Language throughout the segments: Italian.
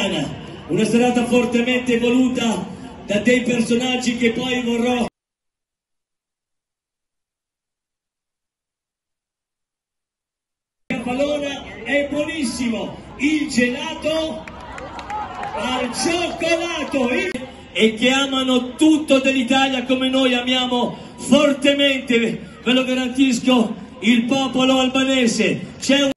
Una serata fortemente voluta da dei personaggi che poi vorrò. Capalona è buonissimo, il gelato al cioccolato. E che amano tutto dell'Italia come noi amiamo fortemente, ve lo garantisco, il popolo albanese. C'è un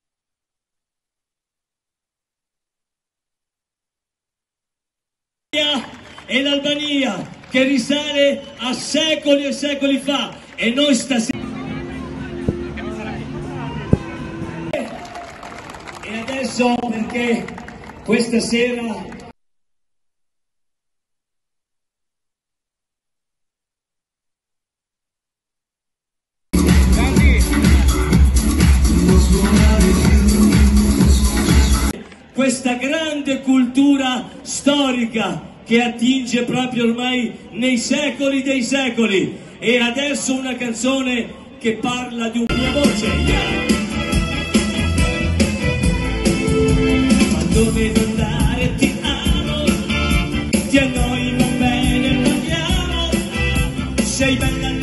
e l'Albania che risale a secoli e secoli fa. E noi stasera e adesso perché questa sera questa grande cultura storica che attinge proprio ormai nei secoli dei secoli e adesso una canzone che parla di una mia voce yeah. ma andare ti amo ti annoi va bene parliamo sei bella